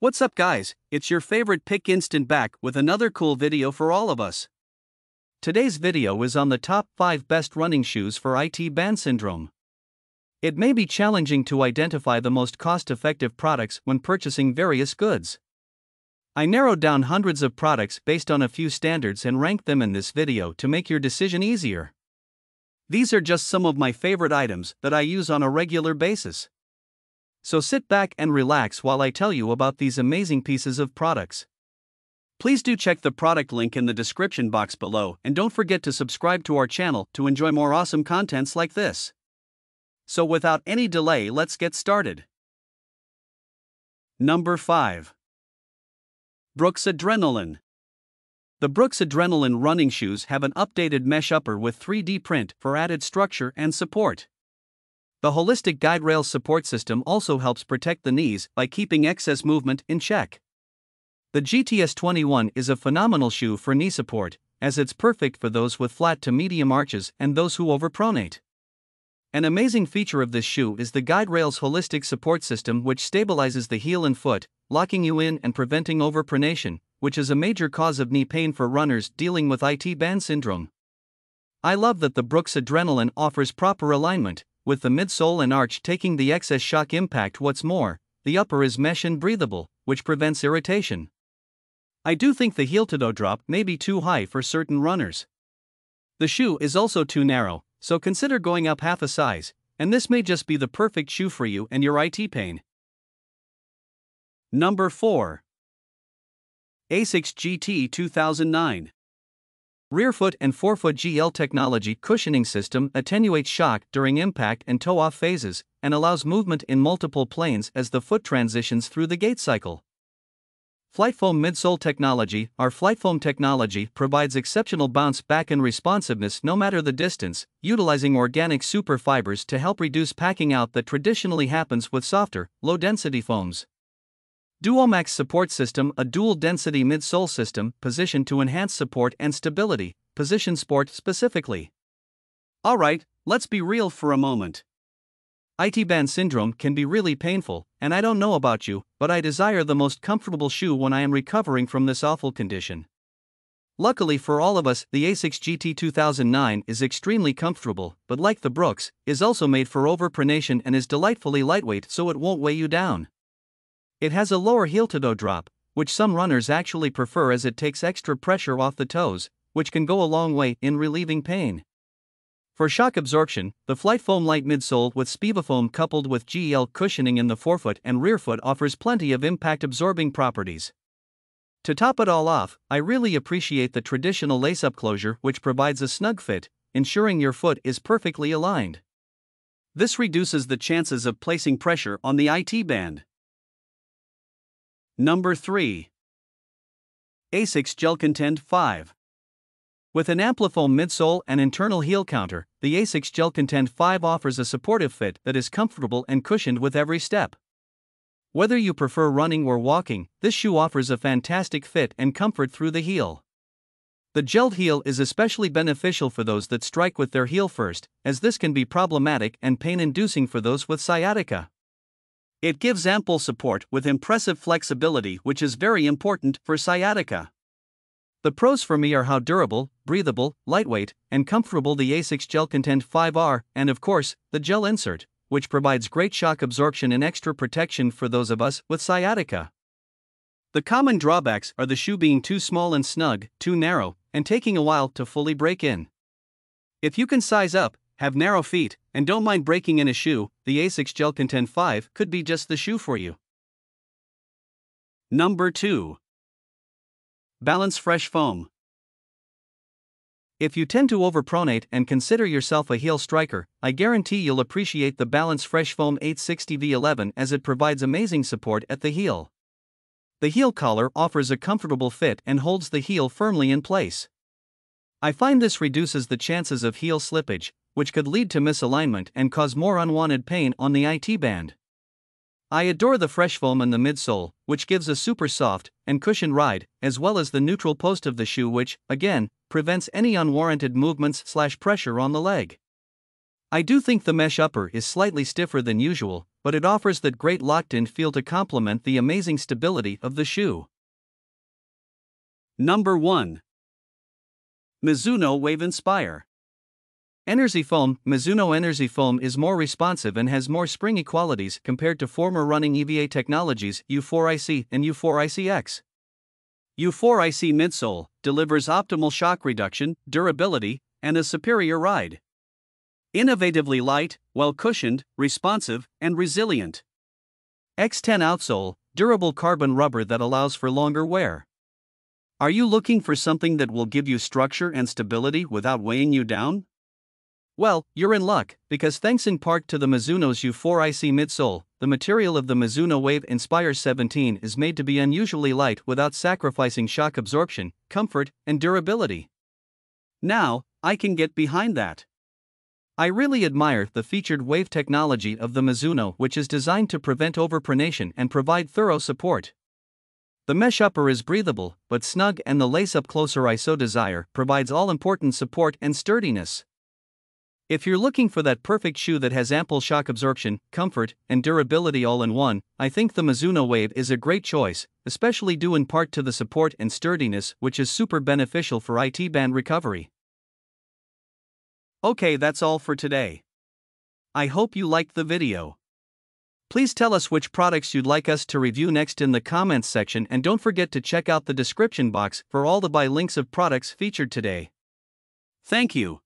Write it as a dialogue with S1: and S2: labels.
S1: What's up, guys? It's your favorite Pick Instant back with another cool video for all of us. Today's video is on the top 5 best running shoes for IT band syndrome. It may be challenging to identify the most cost effective products when purchasing various goods. I narrowed down hundreds of products based on a few standards and ranked them in this video to make your decision easier. These are just some of my favorite items that I use on a regular basis. So sit back and relax while I tell you about these amazing pieces of products. Please do check the product link in the description box below and don't forget to subscribe to our channel to enjoy more awesome contents like this. So without any delay, let's get started. Number 5. Brooks Adrenaline. The Brooks Adrenaline running shoes have an updated mesh upper with 3D print for added structure and support. The holistic guide rail support system also helps protect the knees by keeping excess movement in check. The GTS 21 is a phenomenal shoe for knee support, as it's perfect for those with flat to medium arches and those who overpronate. An amazing feature of this shoe is the guide rail's holistic support system, which stabilizes the heel and foot, locking you in and preventing overpronation, which is a major cause of knee pain for runners dealing with IT band syndrome. I love that the Brooks Adrenaline offers proper alignment, with the midsole and arch taking the excess shock impact. What's more, the upper is mesh and breathable, which prevents irritation. I do think the heel to toe drop may be too high for certain runners. The shoe is also too narrow, so consider going up half a size, and this may just be the perfect shoe for you and your IT pain. Number 4 ASICS GT 2009 Rear foot and forefoot GEL technology cushioning system attenuates shock during impact and toe off phases and allows movement in multiple planes as the foot transitions through the gait cycle. FlyteFoam midsole technology, our FlyteFoam technology provides exceptional bounce back and responsiveness no matter the distance, utilizing organic super fibers to help reduce packing out that traditionally happens with softer, low density foams. DuoMax support system, a dual density midsole system positioned to enhance support and stability, position sport specifically. Alright, let's be real for a moment. IT band syndrome can be really painful, and I don't know about you, but I desire the most comfortable shoe when I am recovering from this awful condition. Luckily for all of us, the ASICS GT 2009 is extremely comfortable, but like the Brooks, is also made for overpronation and is delightfully lightweight so it won't weigh you down. It has a lower heel to toe drop, which some runners actually prefer as it takes extra pressure off the toes, which can go a long way in relieving pain. For shock absorption, the FlyteFoam Lyte midsole with SpEVA foam coupled with GEL cushioning in the forefoot and rear foot offers plenty of impact absorbing properties. To top it all off, I really appreciate the traditional lace up closure, which provides a snug fit, ensuring your foot is perfectly aligned. This reduces the chances of placing pressure on the IT band. Number 3. ASICS Gel Contend 5. With an Amplifoam midsole and internal heel counter, the ASICS Gel Contend 5 offers a supportive fit that is comfortable and cushioned with every step. Whether you prefer running or walking, this shoe offers a fantastic fit and comfort through the heel. The gelled heel is especially beneficial for those that strike with their heel first, as this can be problematic and pain inducing for those with sciatica. It gives ample support with impressive flexibility, which is very important for sciatica. The pros for me are how durable, breathable, lightweight, and comfortable the ASICS Gel Contend 5 are, and of course, the gel insert, which provides great shock absorption and extra protection for those of us with sciatica. The common drawbacks are the shoe being too small and snug, too narrow, and taking a while to fully break in. If you can size up, have narrow feet, and don't mind breaking in a shoe, the ASICS Gel Contend 5 could be just the shoe for you. Number 2. Balance Fresh Foam. If you tend to overpronate and consider yourself a heel striker, I guarantee you'll appreciate the Balance Fresh Foam 860 V11 as it provides amazing support at the heel. The heel collar offers a comfortable fit and holds the heel firmly in place. I find this reduces the chances of heel slippage, which could lead to misalignment and cause more unwanted pain on the IT band. I adore the fresh foam in the midsole, which gives a super soft and cushioned ride, as well as the neutral post of the shoe, which, again, prevents any unwarranted movements slash pressure on the leg. I do think the mesh upper is slightly stiffer than usual, but it offers that great locked in feel to complement the amazing stability of the shoe. Number 1 Mizuno Wave Inspire. Energy Foam Mizuno Energy Foam is more responsive and has more springy qualities compared to former running EVA technologies U4IC and U4ICX. U4IC midsole delivers optimal shock reduction, durability, and a superior ride. Innovatively light, well cushioned, responsive, and resilient. X10 outsole, durable carbon rubber that allows for longer wear. Are you looking for something that will give you structure and stability without weighing you down? Well, you're in luck, because thanks in part to the Mizuno's U4IC midsole, the material of the Mizuno Wave Inspire 17 is made to be unusually light without sacrificing shock absorption, comfort, and durability. Now, I can get behind that. I really admire the featured wave technology of the Mizuno, which is designed to prevent overpronation and provide thorough support. The mesh upper is breathable but snug, and the lace up closer ISO Desire provides all important support and sturdiness. If you're looking for that perfect shoe that has ample shock absorption, comfort, and durability all in one, I think the Mizuno Wave is a great choice, especially due in part to the support and sturdiness, which is super beneficial for IT band recovery. Okay, that's all for today. I hope you liked the video. Please tell us which products you'd like us to review next in the comments section and don't forget to check out the description box for all the buy links of products featured today. Thank you.